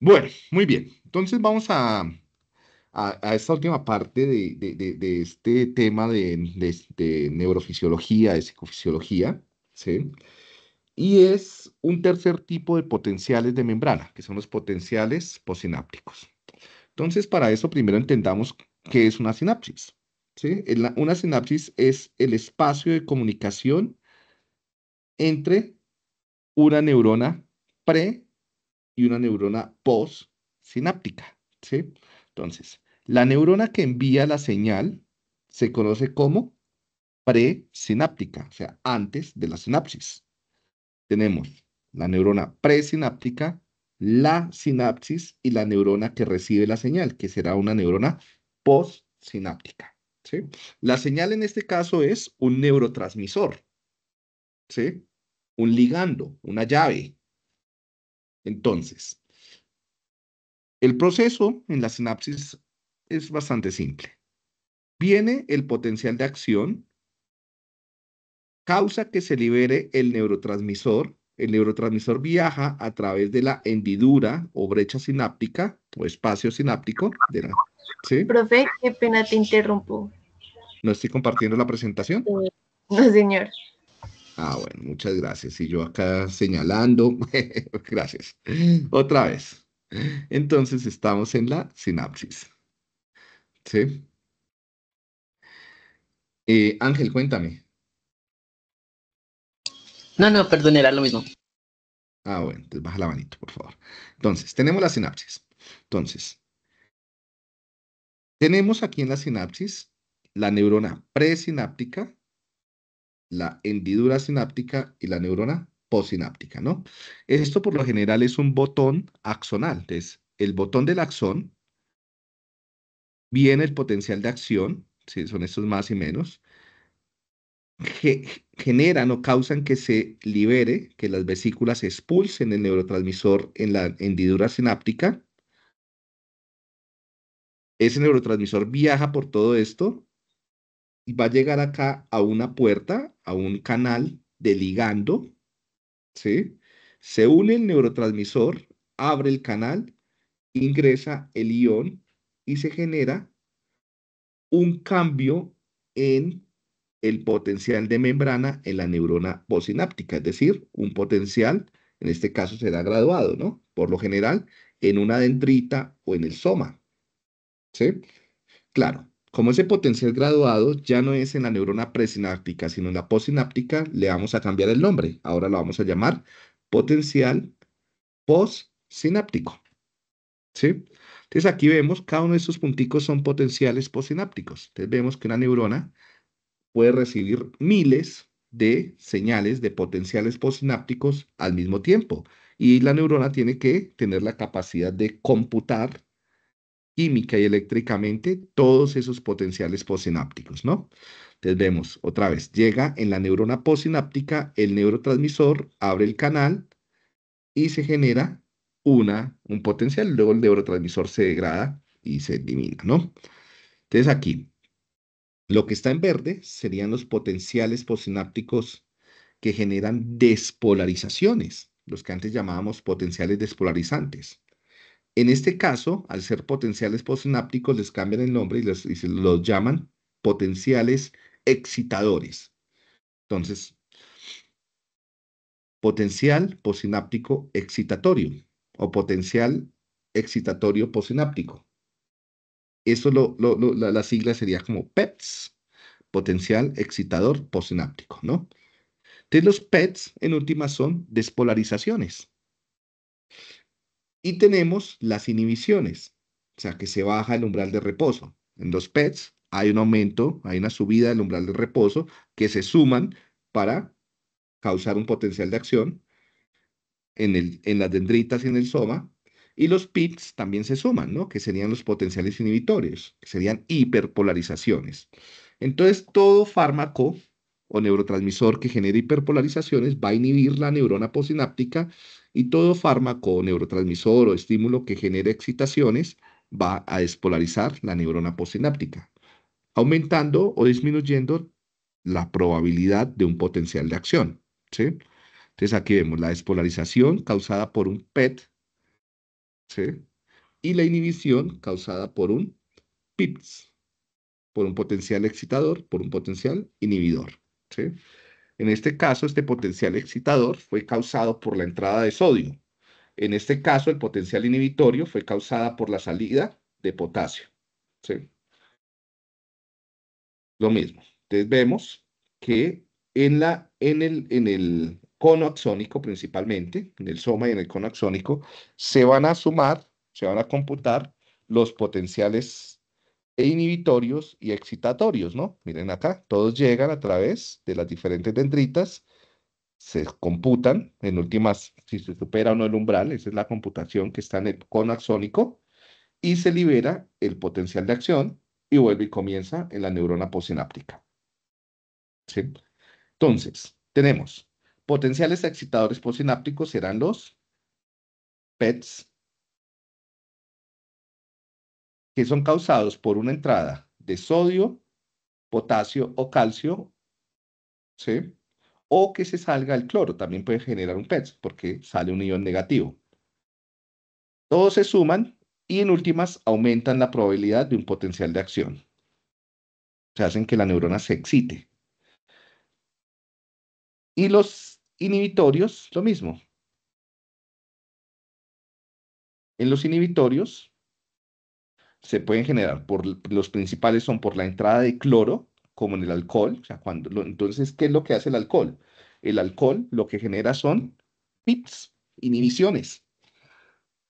Bueno, muy bien. Entonces vamos a, a, esta última parte de, este tema de, neurofisiología, de psicofisiología, ¿sí? Y es un tercer tipo de potenciales de membrana, que son los potenciales posinápticos. Entonces, para eso primero entendamos qué es una sinapsis. ¿sí? Una sinapsis es el espacio de comunicación entre una neurona pre y una neurona post-sináptica. ¿sí? Entonces, la neurona que envía la señal se conoce como presináptica, o sea, antes de la sinapsis. Tenemos la neurona presináptica, la sinapsis y la neurona que recibe la señal, que será una neurona postsináptica. ¿sí? La señal en este caso es un neurotransmisor, ¿sí? un ligando, una llave. Entonces, el proceso en la sinapsis es bastante simple. Viene el potencial de acción, causa que se libere el neurotransmisor. El neurotransmisor viaja a través de la hendidura o brecha sináptica o espacio sináptico. De ¿sí? Profe, qué pena te interrumpo. ¿No estoy compartiendo la presentación? No, señor. Ah, bueno, muchas gracias. Y yo acá señalando. gracias. Otra vez. Entonces estamos en la sinapsis. ¿Sí? Eh, Ángel, cuéntame. No, no, perdón, era lo mismo. Ah, bueno, entonces baja la manito, por favor. Entonces, tenemos la sinapsis. Entonces, tenemos aquí en la sinapsis la neurona presináptica, la hendidura sináptica y la neurona postsináptica, ¿no? Esto por lo general es un botón axonal. Entonces, el botón del axón viene el potencial de acción, ¿sí? son estos más y menos, generan o causan que se libere, que las vesículas expulsen el neurotransmisor en la hendidura sináptica. Ese neurotransmisor viaja por todo esto va a llegar acá a una puerta, a un canal de ligando, ¿sí? Se une el neurotransmisor, abre el canal, ingresa el ion y se genera un cambio en el potencial de membrana en la neurona postsináptica, es decir, un potencial, en este caso será graduado, ¿no? Por lo general, en una dendrita o en el soma. ¿Sí? Claro, como ese potencial graduado ya no es en la neurona presináptica, sino en la postsináptica, le vamos a cambiar el nombre. Ahora lo vamos a llamar potencial postsináptico. ¿Sí? Entonces aquí vemos, cada uno de estos punticos son potenciales postsinápticos. Entonces vemos que una neurona puede recibir miles de señales de potenciales postsinápticos al mismo tiempo. Y la neurona tiene que tener la capacidad de computar química y eléctricamente todos esos potenciales postsinápticos, ¿no? Entonces vemos otra vez, llega en la neurona postsináptica el neurotransmisor, abre el canal y se genera una, un potencial, luego el neurotransmisor se degrada y se elimina, ¿no? Entonces aquí, lo que está en verde serían los potenciales postsinápticos que generan despolarizaciones, los que antes llamábamos potenciales despolarizantes. En este caso, al ser potenciales postsinápticos, les cambian el nombre y, los, se los llaman potenciales excitadores. Entonces, potencial postsináptico excitatorio o potencial excitatorio postsináptico. Eso lo, la, sigla sería como PETS, potencial excitador postsináptico, ¿no? Entonces los PETs en última son despolarizaciones. Y tenemos las inhibiciones, o sea que se baja el umbral de reposo. En los PETs hay un aumento, hay una subida del umbral de reposo que se suman para causar un potencial de acción en, el, en las dendritas y en el soma, y los PITs también se suman, ¿no? Que serían los potenciales inhibitorios, que serían hiperpolarizaciones. Entonces, todo fármaco o neurotransmisor que genere hiperpolarizaciones va a inhibir la neurona postsináptica y todo fármaco neurotransmisor o estímulo que genere excitaciones va a despolarizar la neurona postsináptica, aumentando o disminuyendo la probabilidad de un potencial de acción, ¿sí? Entonces aquí vemos la despolarización causada por un PET. Y la inhibición causada por un PIPS, por un potencial excitador, por un potencial inhibidor. En este caso, este potencial excitador fue causado por la entrada de sodio. En este caso, el potencial inhibitorio fue causada por la salida de potasio. ¿sí? Lo mismo. Entonces vemos que en, la, en, el, en el cono axónico principalmente, en el soma y en el cono axónico, se van a sumar, se van a computar los potenciales inhibitorios y excitatorios, ¿no? Miren acá, todos llegan a través de las diferentes dendritas, se computan, en últimas, si se supera o no el umbral, esa es la computación que está en el cono axónico, y se libera el potencial de acción y vuelve y comienza en la neurona posináptica. ¿Sí? Entonces, tenemos potenciales excitadores posinápticos serán los PETs, que son causados por una entrada de sodio, potasio o calcio, ¿sí? O que se salga el cloro, también puede generar un PET, porque sale un ion negativo. Todos se suman y en últimas aumentan la probabilidad de un potencial de acción. Se hacen que la neurona se excite. Y los inhibitorios, lo mismo. En los inhibitorios se pueden generar por los principales son por la entrada de cloro, como en el alcohol. O sea, cuando, entonces, ¿qué es lo que hace el alcohol? El alcohol lo que genera son PIPs, inhibiciones.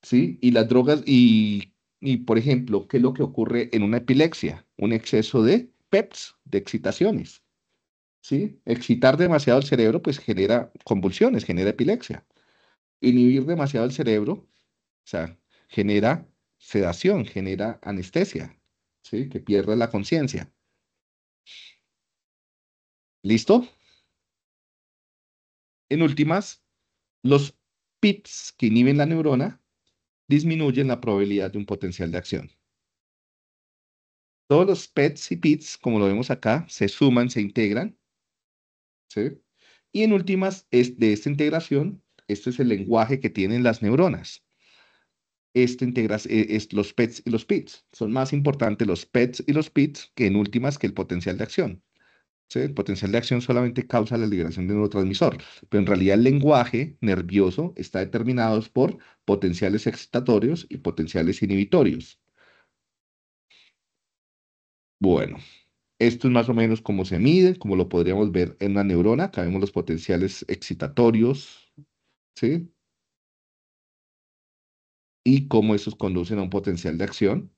¿sí? Y las drogas, y, y por ejemplo, ¿qué es lo que ocurre en una epilepsia? Un exceso de PEPs, de excitaciones. ¿Sí? Excitar demasiado el cerebro, pues genera convulsiones, genera epilepsia. Inhibir demasiado el cerebro, o sea, genera sedación, genera anestesia, ¿sí? Que pierda la conciencia. ¿Listo? En últimas, los PITs que inhiben la neurona disminuyen la probabilidad de un potencial de acción. Todos los PETs y PITs, como lo vemos acá, se suman, se integran. ¿sí? Y en últimas, es de esta integración, este es el lenguaje que tienen las neuronas. Esta integra e, es, los PETs y los PITs. Son más importantes los PETs y los PITs que en últimas que el potencial de acción. El potencial de acción solamente causa la liberación de neurotransmisor, pero en realidad el lenguaje nervioso está determinado por potenciales excitatorios y potenciales inhibitorios. Bueno, esto es más o menos cómo se mide, como lo podríamos ver en una neurona. Acá vemos los potenciales excitatorios, ¿sí? Y cómo esos conducen a un potencial de acción.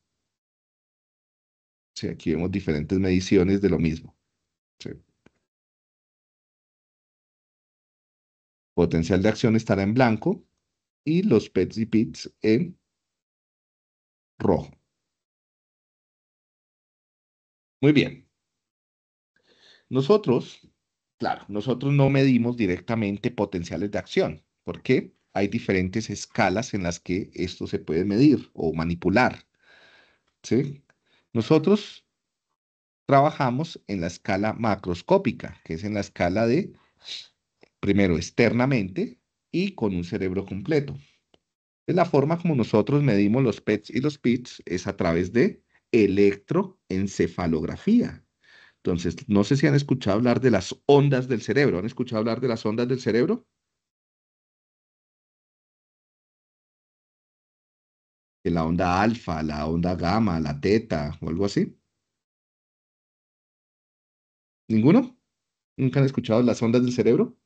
Aquí vemos diferentes mediciones de lo mismo. Potencial de acción estará en blanco y los PETs y PITs en rojo. Muy bien. Nosotros, claro, nosotros no medimos directamente potenciales de acción. ¿Por qué? Hay diferentes escalas en las que esto se puede medir o manipular. ¿Sí? Nosotros trabajamos en la escala macroscópica, que es en la escala de, primero, externamente y con un cerebro completo. La forma como nosotros medimos los PETs y los PITs es a través de electroencefalografía. Entonces, no sé si han escuchado hablar de las ondas del cerebro. ¿Han escuchado hablar de las ondas del cerebro? De la onda alfa, la onda gamma, la teta o algo así. ¿Ninguno? ¿Nunca han escuchado las ondas del cerebro?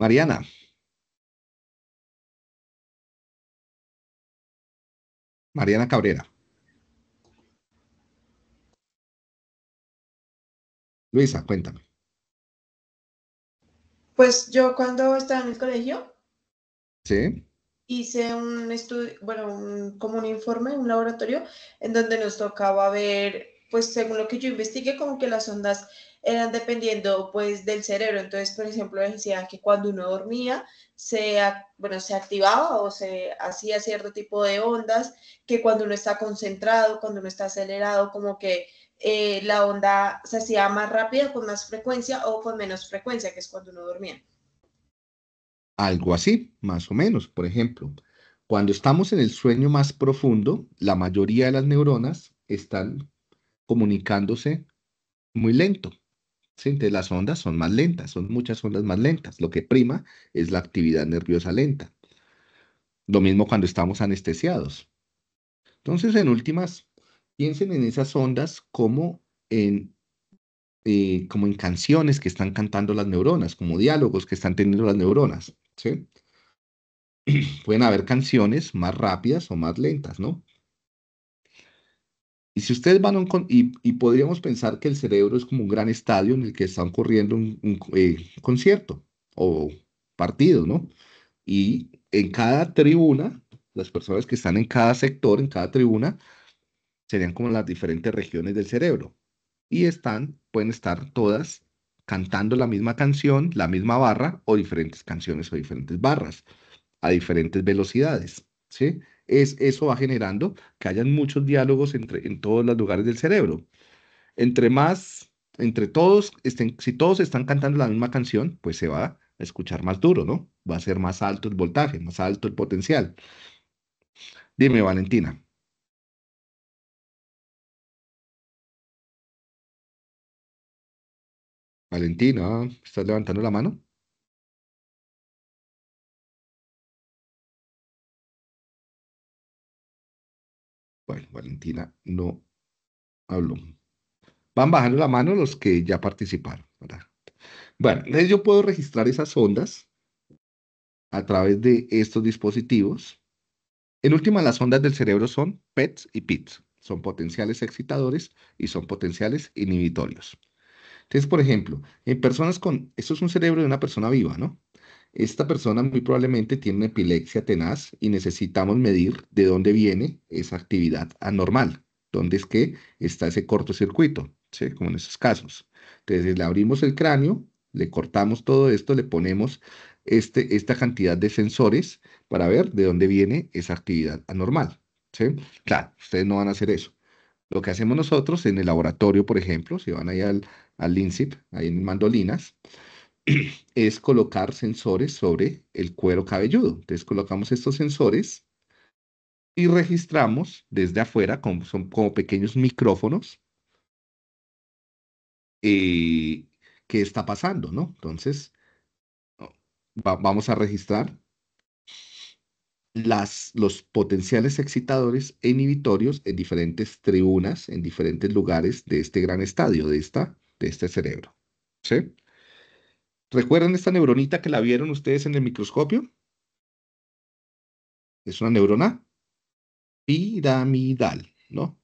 Mariana. Mariana Cabrera. Luisa, cuéntame. Pues yo cuando estaba en el colegio, ¿Sí? hice un estudio, bueno, como un informe, un laboratorio, en donde nos tocaba ver, pues según lo que yo investigué, como que las ondas eran dependiendo pues del cerebro. Entonces, por ejemplo, decían que cuando uno dormía, se, bueno, se activaba o se hacía cierto tipo de ondas, que cuando uno está concentrado, cuando uno está acelerado, como que eh, la onda se hacía más rápida, con más frecuencia o con menos frecuencia, que es cuando uno dormía. Algo así, más o menos. Por ejemplo, cuando estamos en el sueño más profundo, la mayoría de las neuronas están comunicándose muy lento. ¿sí? Entonces las ondas son más lentas, son muchas ondas más lentas. Lo que prima es la actividad nerviosa lenta. Lo mismo cuando estamos anestesiados. Entonces, en últimas, piensen en esas ondas como en, eh, como en canciones que están cantando las neuronas, como diálogos que están teniendo las neuronas. ¿sí? Pueden haber canciones más rápidas o más lentas, ¿no? Y si ustedes van a un... y, podríamos pensar que el cerebro es como un gran estadio en el que está ocurriendo un, eh, concierto o partido, ¿no? Y en cada tribuna, las personas que están en cada sector, en cada tribuna, serían como las diferentes regiones del cerebro. Y están, pueden estar todas cantando la misma canción, la misma barra, o diferentes canciones o diferentes barras, a diferentes velocidades, ¿sí? Es, eso va generando que hayan muchos diálogos entre, en todos los lugares del cerebro. Entre más, entre todos, estén, si todos están cantando la misma canción, pues se va a escuchar más duro, ¿no? Va a ser más alto el voltaje, más alto el potencial. Dime, Valentina. Valentina, ¿estás levantando la mano? Bueno, Valentina no habló. Van bajando la mano los que ya participaron. Bueno, entonces yo puedo registrar esas ondas a través de estos dispositivos. En última, las ondas del cerebro son PETs y PITs. Son potenciales excitadores y son potenciales inhibitorios. Entonces, por ejemplo, en personas con, esto es un cerebro de una persona viva, ¿no? Esta persona muy probablemente tiene una epilepsia tenaz y necesitamos medir de dónde viene esa actividad anormal, dónde es que está ese cortocircuito, ¿sí? Como en esos casos. Entonces, le abrimos el cráneo, le cortamos todo esto, le ponemos este, esta cantidad de sensores para ver de dónde viene esa actividad anormal, ¿sí? Claro, ustedes no van a hacer eso. Lo que hacemos nosotros en el laboratorio, por ejemplo, si van ahí al, al INSIP, ahí en mandolinas, es colocar sensores sobre el cuero cabelludo. Entonces colocamos estos sensores y registramos desde afuera, son como pequeños micrófonos, eh, qué está pasando, ¿no? Entonces, vamos a registrar las, los potenciales excitadores e inhibitorios en diferentes tribunas, en diferentes lugares de este gran estadio, de, esta, de este cerebro. ¿Sí? ¿Recuerdan esta neuronita que la vieron ustedes en el microscopio? Es una neurona piramidal, ¿no?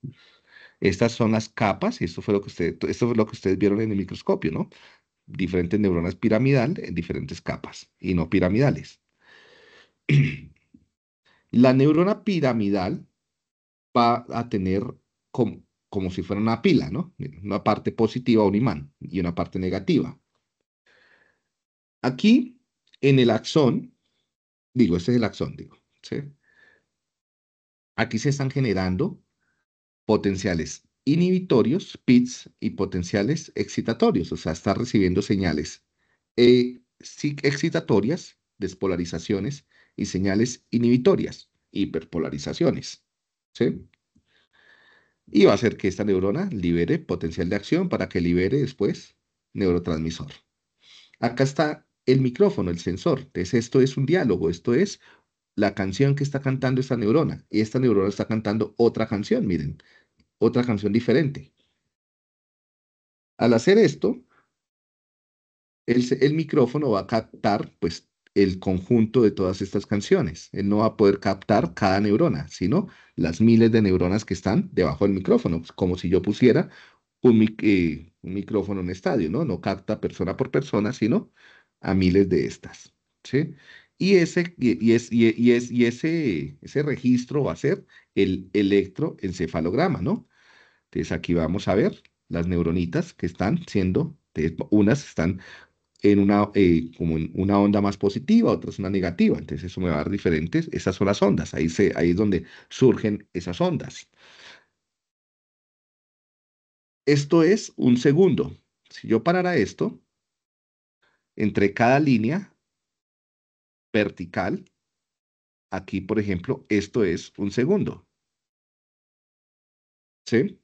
Estas son las capas, y esto fue lo que, esto fue lo que ustedes vieron en el microscopio, ¿no? Diferentes neuronas piramidal en diferentes capas y no piramidales. La neurona piramidal va a tener como, como si fuera una pila, ¿no? Una parte positiva, un imán, y una parte negativa. Aquí, en el axón, digo, este es el axón, digo, ¿sí? Aquí se están generando potenciales inhibitorios, PITs, y potenciales excitatorios, o sea, está recibiendo señales eh, excitatorias, despolarizaciones, y señales inhibitorias, hiperpolarizaciones, ¿sí? Y va a hacer que esta neurona libere potencial de acción para que libere después neurotransmisor. Acá está el micrófono, el sensor. Entonces, esto es un diálogo, esto es la canción que está cantando esta neurona. Y esta neurona está cantando otra canción, miren, otra canción diferente. Al hacer esto, el, el micrófono va a captar, pues, el conjunto de todas estas canciones. Él no va a poder captar cada neurona, sino las miles de neuronas que están debajo del micrófono, como si yo pusiera un, eh, un micrófono en estadio, ¿no? No capta persona por persona, sino a miles de estas, ¿sí? Y ese, y, es, y, es, y ese, ese registro va a ser el electroencefalograma, ¿no? Entonces aquí vamos a ver las neuronitas que están siendo, unas están en una, eh, como en una onda más positiva, otras una negativa. Entonces eso me va a dar diferentes, esas son las ondas, ahí, se, ahí es donde surgen esas ondas. Esto es un segundo. Si yo parara esto, entre cada línea vertical, aquí, por ejemplo, esto es un segundo. ¿Sí?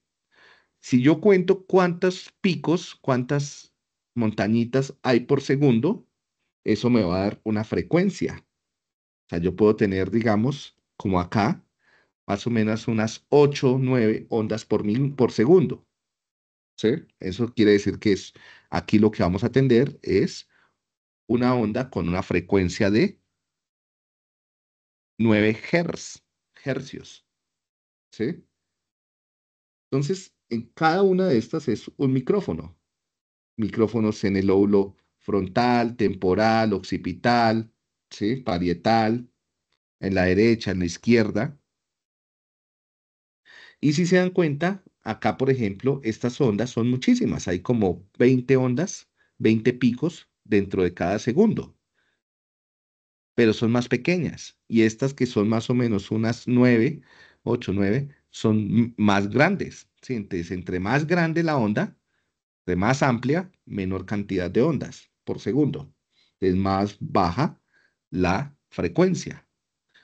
Si yo cuento cuántos picos, cuántas montañitas hay por segundo, eso me va a dar una frecuencia. O sea, yo puedo tener, digamos, como acá, más o menos unas 8, 9 ondas por, por segundo. ¿Sí? Eso quiere decir que es, aquí lo que vamos a atender es una onda con una frecuencia de 9 Hz, hercios. ¿Sí? Entonces, en cada una de estas es un micrófono. Micrófonos en el lóbulo frontal, temporal, occipital, parietal, en la derecha, en la izquierda. Y si se dan cuenta, acá, por ejemplo, estas ondas son muchísimas. Hay como 20 ondas, 20 picos dentro de cada segundo. Pero son más pequeñas. Y estas que son más o menos unas 9, 8, 9, son más grandes. Entonces, entre más grande la onda, más amplia, menor cantidad de ondas por segundo. Es más baja la frecuencia.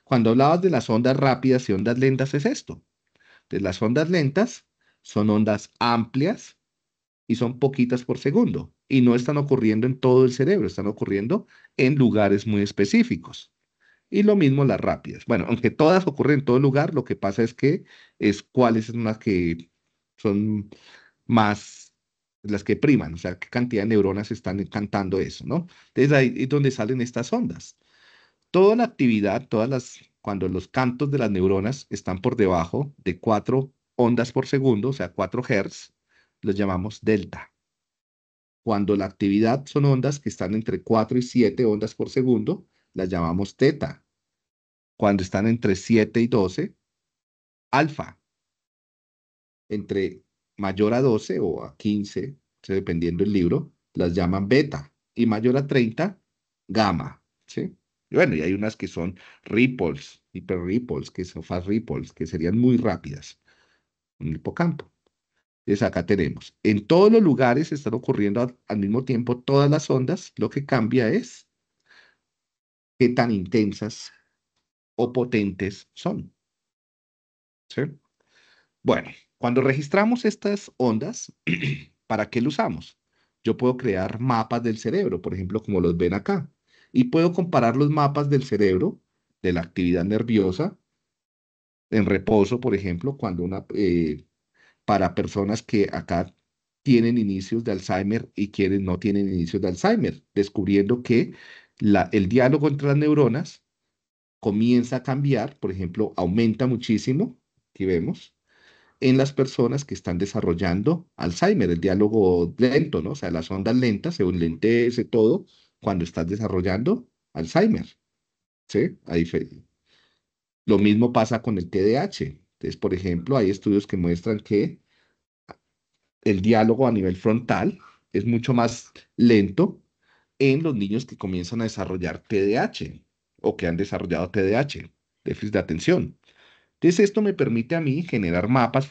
Cuando hablabas de las ondas rápidas y ondas lentas es esto. Entonces, las ondas lentas son ondas amplias y son poquitas por segundo. Y no están ocurriendo en todo el cerebro, están ocurriendo en lugares muy específicos. Y lo mismo las rápidas. Bueno, aunque todas ocurren en todo lugar, lo que pasa es que es cuáles son las que son más las que priman, o sea, qué cantidad de neuronas están cantando eso, ¿no? Entonces ahí es donde salen estas ondas. Toda la actividad, todas las, cuando los cantos de las neuronas están por debajo de 4 ondas por segundo, o sea, 4 Hz, los llamamos delta. Cuando la actividad son ondas que están entre 4 y 7 ondas por segundo, las llamamos teta. Cuando están entre 7 y 12, alfa. Entre mayor a 12 o a 15, dependiendo del libro, las llaman beta. Y mayor a 30, gamma. ¿sí? Y bueno, y hay unas que son ripples, hiper ripples, que son fast ripples, que serían muy rápidas el hipocampo. Entonces acá tenemos, en todos los lugares están ocurriendo al mismo tiempo todas las ondas, lo que cambia es qué tan intensas o potentes son. ¿Sí? Bueno, cuando registramos estas ondas, ¿para qué lo usamos? Yo puedo crear mapas del cerebro, por ejemplo, como los ven acá, y puedo comparar los mapas del cerebro, de la actividad nerviosa, en reposo, por ejemplo, cuando una, eh, para personas que acá tienen inicios de Alzheimer y quienes no tienen inicios de Alzheimer, descubriendo que el diálogo entre las neuronas comienza a cambiar, por ejemplo, aumenta muchísimo, aquí vemos, en las personas que están desarrollando Alzheimer, el diálogo lento, ¿no? O sea, las ondas lentas se lentece todo cuando estás desarrollando Alzheimer, ¿sí? Lo mismo pasa con el TDAH. Entonces, por ejemplo, hay estudios que muestran que el diálogo a nivel frontal es mucho más lento en los niños que comienzan a desarrollar TDAH o que han desarrollado TDAH, déficit de atención. Entonces, esto me permite a mí generar mapas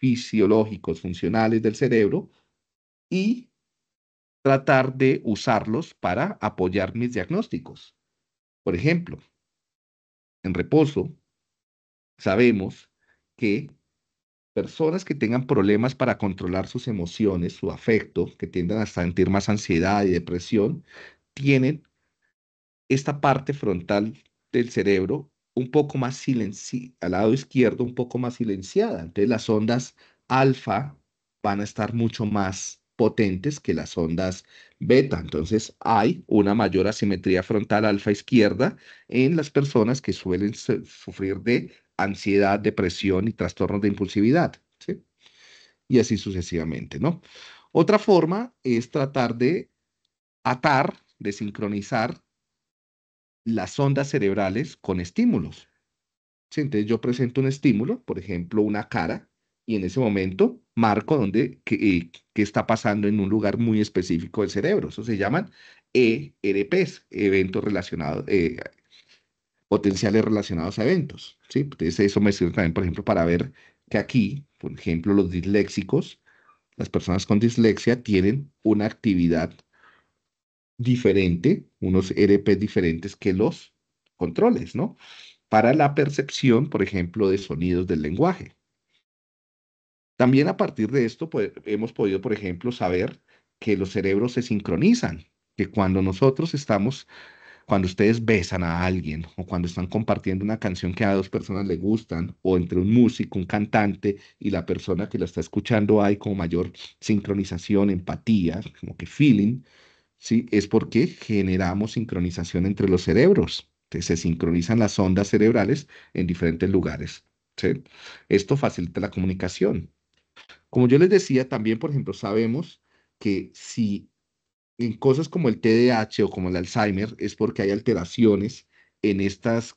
fisiológicos, funcionales del cerebro y tratar de usarlos para apoyar mis diagnósticos. Por ejemplo, en reposo, sabemos que personas que tengan problemas para controlar sus emociones, su afecto, que tiendan a sentir más ansiedad y depresión, tienen esta parte frontal del cerebro un poco más silenciada, al lado izquierdo un poco más silenciada. Entonces las ondas alfa van a estar mucho más potentes que las ondas beta. Entonces hay una mayor asimetría frontal alfa izquierda en las personas que suelen sufrir de ansiedad, depresión y trastornos de impulsividad. ¿sí? Y así sucesivamente, ¿no? Otra forma es tratar de atar, de sincronizar las ondas cerebrales con estímulos. Entonces yo presento un estímulo, por ejemplo, una cara, y en ese momento marco dónde, qué, está pasando en un lugar muy específico del cerebro. Eso se llaman ERPs, eventos relacionados, eh, potenciales relacionados a eventos. Entonces eso me sirve también, por ejemplo, para ver que aquí, por ejemplo, los disléxicos, las personas con dislexia tienen una actividad diferente, unos ERP diferentes que los controles, ¿no? Para la percepción, por ejemplo, de sonidos del lenguaje. También a partir de esto pues, hemos podido, por ejemplo, saber que los cerebros se sincronizan, que cuando nosotros estamos, cuando ustedes besan a alguien o cuando están compartiendo una canción que a dos personas le gustan o entre un músico, un cantante y la persona que la está escuchando hay como mayor sincronización, empatía, como que feeling, ¿sí? Es porque generamos sincronización entre los cerebros. se sincronizan las ondas cerebrales en diferentes lugares. Esto facilita la comunicación. Como yo les decía, también, por ejemplo, sabemos que si en cosas como el TDAH o como el Alzheimer es porque hay alteraciones en, estas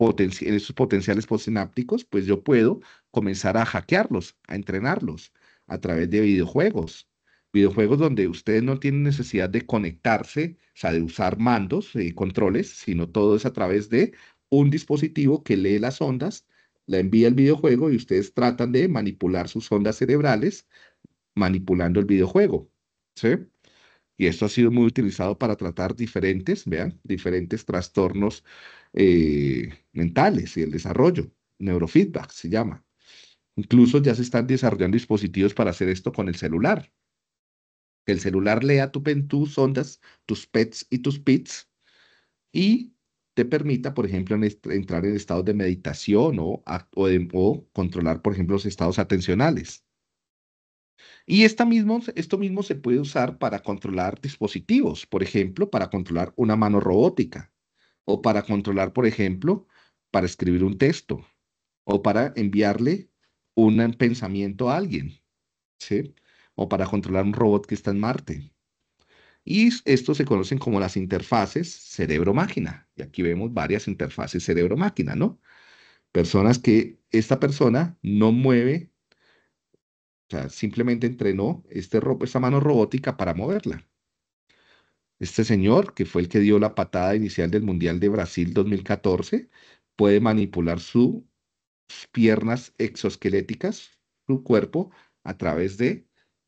en estos potenciales postsinápticos, pues yo puedo comenzar a hackearlos, a entrenarlos a través de videojuegos. Videojuegos donde ustedes no tienen necesidad de conectarse, o sea, de usar mandos y controles, sino todo es a través de un dispositivo que lee las ondas la envía el videojuego y ustedes tratan de manipular sus ondas cerebrales manipulando el videojuego. ¿Sí? Y esto ha sido muy utilizado para tratar diferentes, vean, diferentes trastornos eh, mentales y el desarrollo. Neurofeedback se llama. Incluso ya se están desarrollando dispositivos para hacer esto con el celular. Que el celular lea tu, tus ondas, tus PETs y tus PITs y te permita, por ejemplo, entrar en estados de meditación o, o, controlar, por ejemplo, los estados atencionales. Y esta mismo, esto mismo se puede usar para controlar dispositivos, por ejemplo, para controlar una mano robótica o para controlar, por ejemplo, para escribir un texto o para enviarle un pensamiento a alguien, ¿sí? O para controlar un robot que está en Marte. Y estos se conocen como las interfaces cerebro-máquina. Y aquí vemos varias interfaces cerebro-máquina, ¿no? Personas que esta persona no mueve, o sea, simplemente entrenó este, esta mano robótica para moverla. Este señor, que fue el que dio la patada inicial del Mundial de Brasil 2014, puede manipular sus piernas exoesqueléticas, su cuerpo, a través de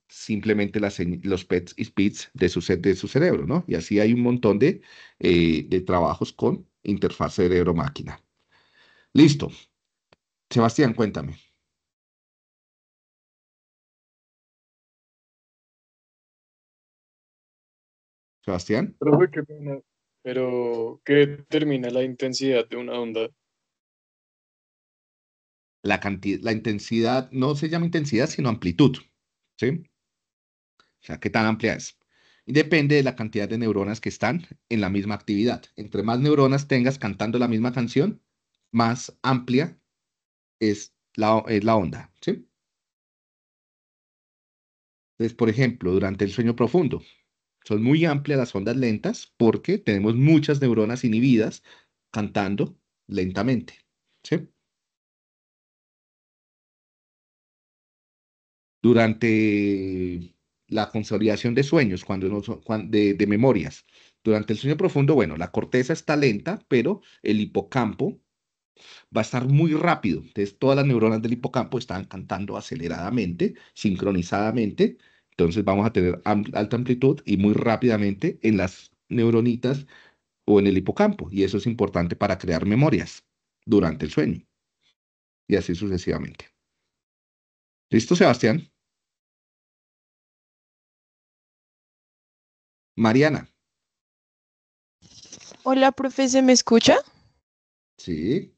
simplemente los PETs y SPITs de su, de su cerebro, ¿no? Y así hay un montón de, eh, de trabajos con interfaz cerebro-máquina. Listo. Sebastián, cuéntame. Sebastián. pero, ¿qué determina la intensidad de una onda? La, cantidad, la intensidad no se llama intensidad, sino amplitud. ¿Sí? O sea, ¿qué tan amplia es? Y depende de la cantidad de neuronas que están en la misma actividad. Entre más neuronas tengas cantando la misma canción, más amplia es la, es la onda. ¿sí? Entonces, por ejemplo, durante el sueño profundo, son muy amplias las ondas lentas porque tenemos muchas neuronas inhibidas cantando lentamente. ¿sí? Durante la consolidación de sueños, cuando, no de, de, memorias. Durante el sueño profundo, bueno, la corteza está lenta, pero el hipocampo va a estar muy rápido. Entonces, todas las neuronas del hipocampo están cantando aceleradamente, sincronizadamente. Entonces, vamos a tener alta amplitud y muy rápidamente en las neuronitas o en el hipocampo. Y eso es importante para crear memorias durante el sueño. Y así sucesivamente. ¿Listo, Sebastián? Mariana. Hola, profe, ¿se me escucha? Sí.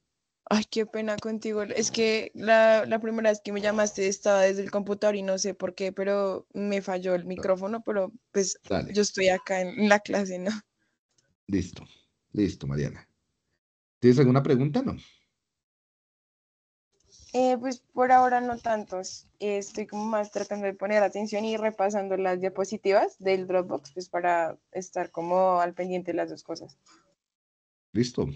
Ay, qué pena contigo. Es que la, primera vez que me llamaste estaba desde el computador y no sé por qué, pero me falló el micrófono, pero pues yo estoy acá en la clase, ¿no? Listo, listo, Mariana. ¿Tienes alguna pregunta, no? Eh, pues por ahora no tantos. estoy como más tratando de poner atención y repasando las diapositivas del Dropbox, pues para estar como al pendiente de las dos cosas. Listo.